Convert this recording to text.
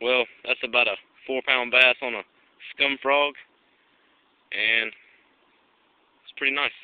well, that's about a four pound bass on a scum frog, and it's pretty nice.